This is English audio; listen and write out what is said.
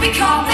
become